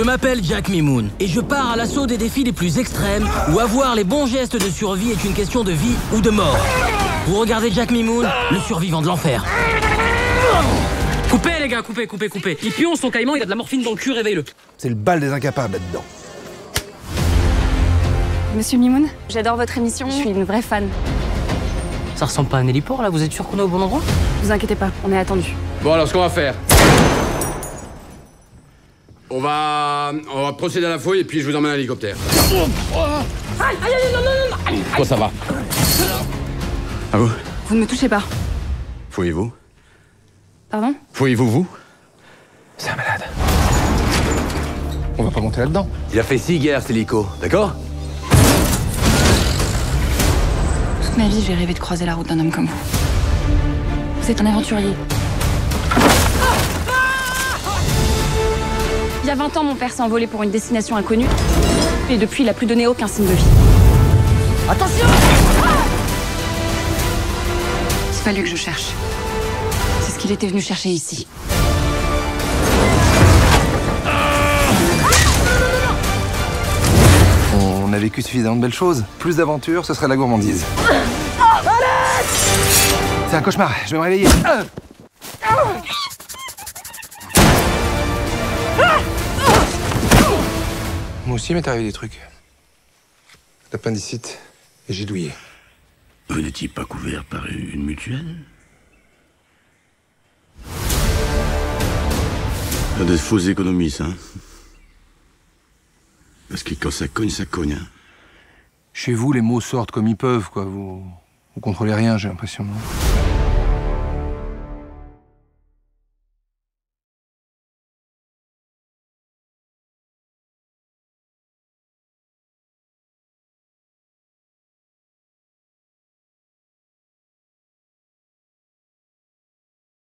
Je m'appelle Jack Mimoun et je pars à l'assaut des défis les plus extrêmes où avoir les bons gestes de survie est une question de vie ou de mort. Vous regardez Jack Mimoun, le survivant de l'enfer. Coupez les gars, coupez, coupez, coupez. Il pionce son caïman, il a de la morphine dans le cul, réveille-le. C'est le bal des incapables là-dedans. Monsieur Mimoun, j'adore votre émission, je suis une vraie fan. Ça ressemble pas à un héliport là, vous êtes sûr qu'on est au bon endroit? Vous inquiétez pas, on est attendu. Bon, alors ce qu'on va faire. On va. On va procéder à la fouille et puis je vous emmène à l'hélicoptère. Aïe, aïe, aïe, non, non, non Toi, ça va À vous Vous ne me touchez pas. Fouillez-vous Pardon Fouillez-vous, vous C'est un malade. On va pas monter là-dedans. Il a fait six guerres, cet hélico, d'accord Toute ma vie, j'ai rêvé de croiser la route d'un homme comme vous. Vous êtes un aventurier. Y a 20 ans, mon père s'est envolé pour une destination inconnue. Et depuis, il a plus donné aucun signe de vie. Attention C'est pas lui que je cherche. C'est ce qu'il était venu chercher ici. On a vécu suffisamment de belles choses. Plus d'aventures, ce serait la gourmandise. C'est un cauchemar, je vais me réveiller. Ah Moi aussi, m'est arrivé des trucs. L'appendicite et j'ai douillé. Vous n'étiez pas couvert par une mutuelle? Des fausses économies, ça. hein. Parce que quand ça cogne, ça cogne. hein. Chez vous, les mots sortent comme ils peuvent, quoi. Vous, vous contrôlez rien, j'ai l'impression. non?